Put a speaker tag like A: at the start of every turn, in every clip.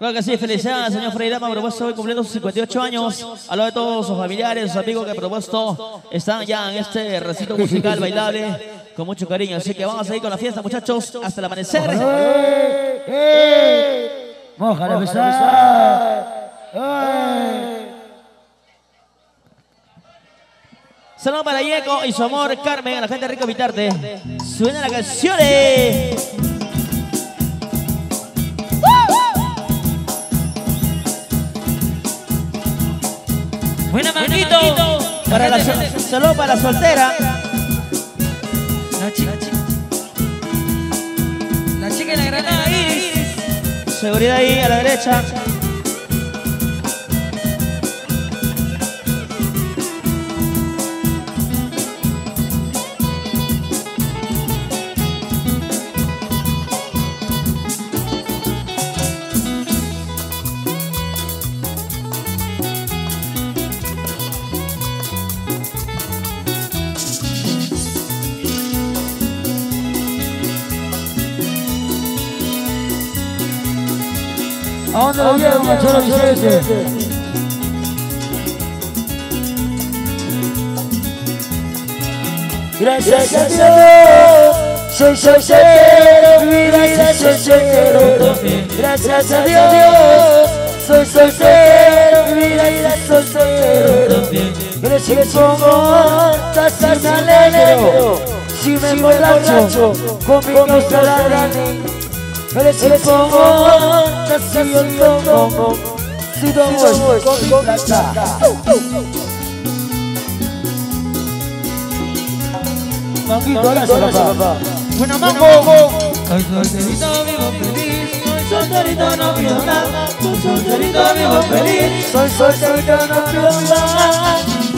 A: Claro que sí, felicidades, señor Freirama, por propuesto hoy cumpliendo sus 58 años. A lo de todos sus familiares, sus amigos que, por propuesto, están ya en este recinto musical bailable con mucho cariño. Así que vamos a seguir con la fiesta, muchachos, hasta el amanecer.
B: ¡Eh! ¡Eh! ¡Mójala, besar! ¡Eh!
A: Saludos para Yeco y su amor, Carmen, a la gente rico Vitarte. Suena la canción. Para la, para la soltera.
C: La chica. La chica de la granada Iris.
A: Seguridad ahí a la derecha.
B: ¿A dónde lo llevan, Machoro Vicente? Gracias a Dios, soy soltero, mi vida soy soltero. Gracias a Dios, soy soltero, mi vida soy soltero. Pero si me pongo tazas alegre, si me emborracho, conmigo estarán. Pero si me pongo tazas yo si no voy con mi plata. Manguito, ahora sí, papá.
C: Buena mano. Soy solterito, vivo feliz. Soy solterito, no pido nada. Soy solterito, vivo feliz.
B: Soy solterito, no quiero nada.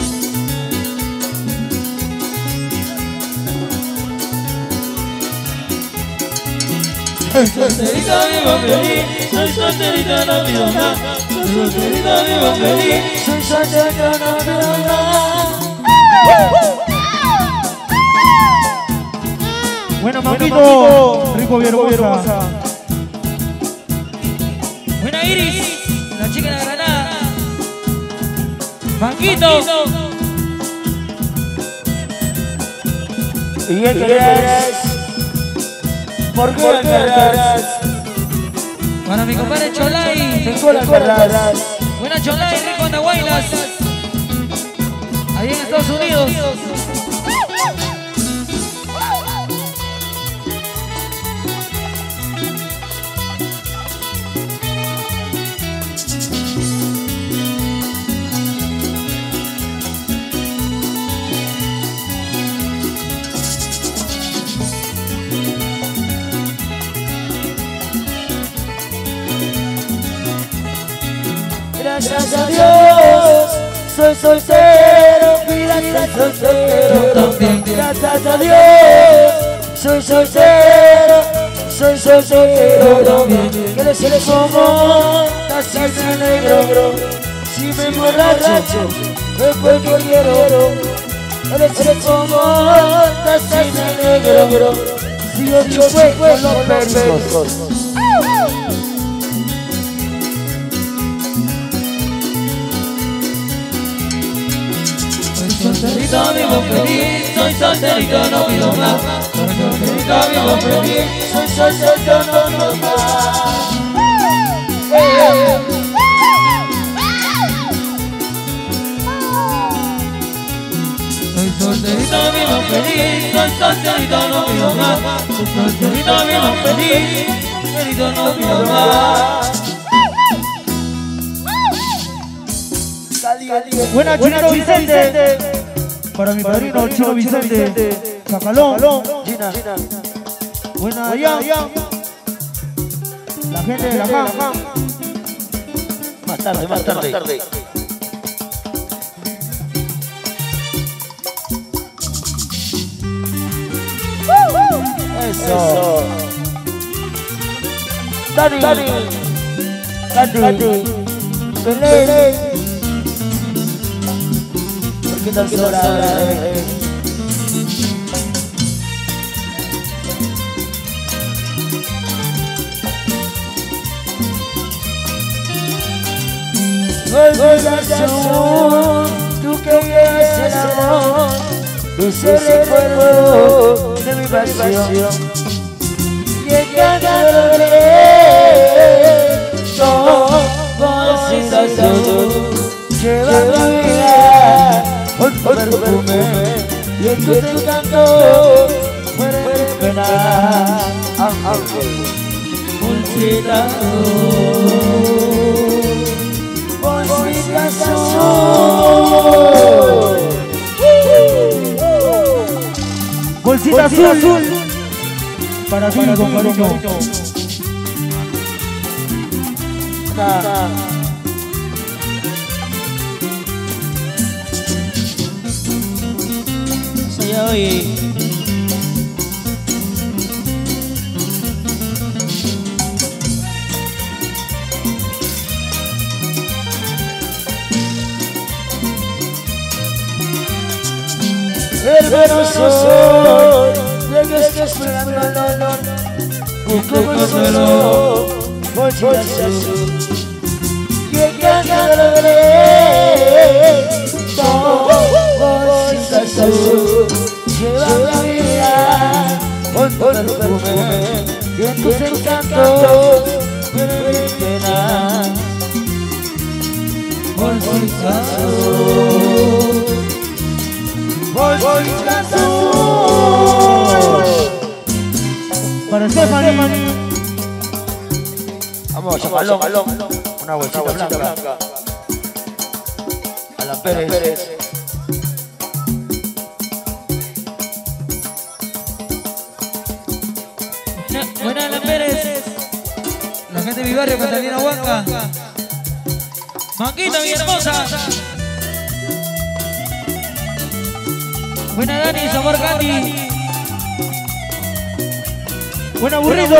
C: Soy solterito, vivo feliz. Soy solterito, no pido nada. Soy solterito, vivo feliz.
B: Soy solterito, no quiero nada.
D: Buena manguito, rico Vierbosa.
C: Buena Iris. La chica de la granada. Manguito.
B: ¿Y qué querés? ¿Por qué querrás?
C: Para mi compadre Cholay.
B: ¿Por qué querrás?
C: Buena Cholay, rico Andahuaylas. Ahí en Estados Unidos.
B: Soy soltero, vida soy soltero. Gracias a Dios, soy soltero, soy soltero. Que le se le pongo tazas de negro, si me emborracho, es porque quiero. Que le se le pongo tazas de negro, si yo digo pues los perros.
C: Solterito, vivo feliz. Soy solterito, no pido más. Soy solterito, vivo feliz.
B: Soy soltero, no quiero más.
C: Soy solterito, vivo feliz. Soy solterito, no pido más. Soy solterito, vivo feliz. Solterito, no pido más.
D: Buena Chino Vicente. Para mi padrino Chino Vicente. Chacalón.
B: Gina,
D: Buena allá. La gente de la caja.
B: más tarde, más tarde. Eso. Dani, Dani, Dani, Belén. Eh? olvidas aún tú querías el amor. Ese recuerdo de mi pasión. Y en cada no sensación lleva mi vida con tu perfume y en tu encanto muere mi pena.
C: Bolsita
B: Bolsita azul.
D: Bolsita azul. Para ti, con cariño.
A: Sí, oye.
B: Hermano soy de que estés dolor Busco consuelo Y en cada logré Bolsita
D: Stephanie.
B: Vamos, chapalón, Una bolsita, blanca. Alan Pérez.
C: Buena la Pérez. La gente de mi barrio, Catalina Huanca. Manquita, mi hermosa. Buena Dani, sabor Candy.
D: Buena burrito.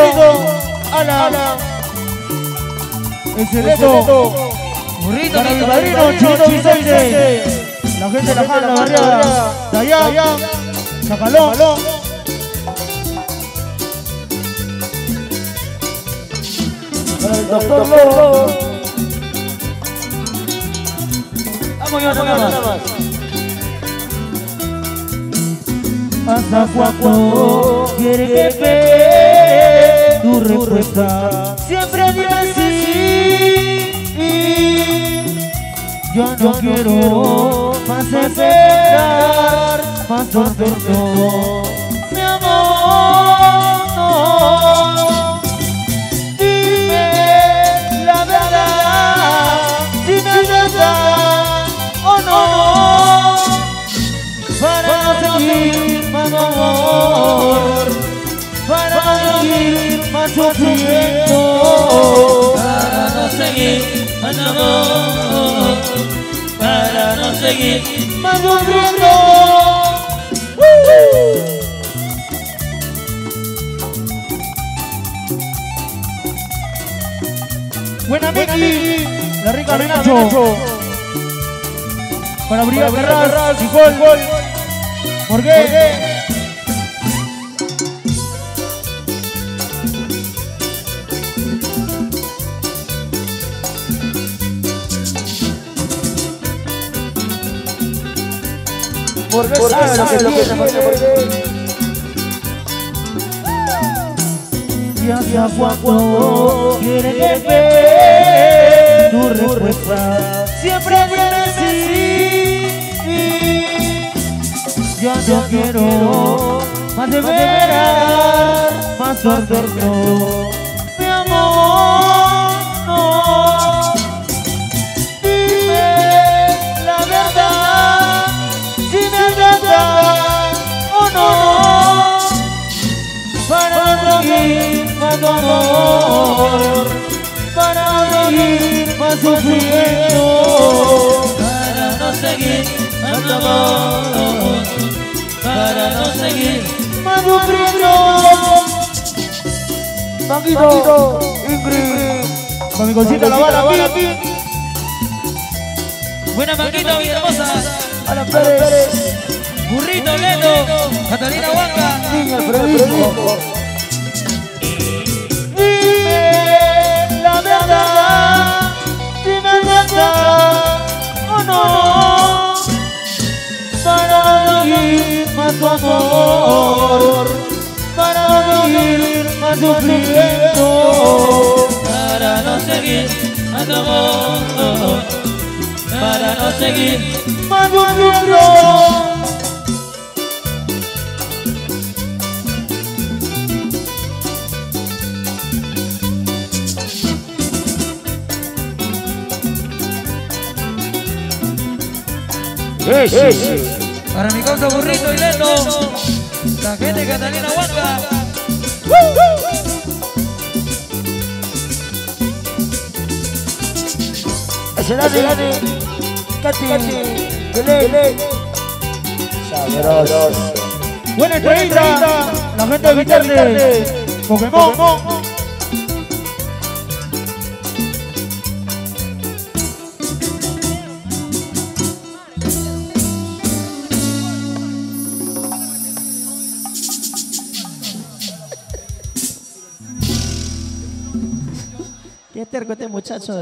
D: Ala. Excelente.
C: Burrito,
D: mi padrino, Chino Vicente. La gente de la Jala, la barriada. Dayán. Chacalón.
B: Para el doctor Lobo.
C: Vamos, yo, nada más.
D: ¿Hasta cuándo quiere que espere tu respuesta? Siempre dime así. Yo no quiero más esperar, más tormento. Mi amor, no. Dime la verdad, dime la verdad, o no para no seguir más amor, para no seguir sufrimiento.
C: Para no seguir, más amor. Para no seguir.
D: más sufriendo. Buena Miki, la rica Renacho. Para Brigada Ferraz y gol, gol. ¿Por qué?
B: Porque sabe lo que quiere.
D: Y hacia cuando quiere que ve tu respuesta Siempre viene sí Yo no quiero más de veras Más sordo amor, para no seguir más sufrimiento,
C: Para no seguir, más amor. Para no seguir.
D: más sufriendo.
B: Manguito, Ingrid.
D: Con mi cosita la bala aquí.
C: Buena Manquita, mi hermosa.
B: Alan Pérez.
C: Burrito, Lelo. Catalina Huanca.
B: Niña Frederico.
D: Amor para no vivir más sufriendo.
C: Para no seguir a tu amor. Para no seguir
D: Más sufriendo.
C: Para mi causa burrito y lento. La gente de Catalina Huanca.
B: Escenario, Katy, Belén, sabroso.
D: Buena entrevista, la gente de Viterle, Pokémon.
A: Qué terco este muchacho.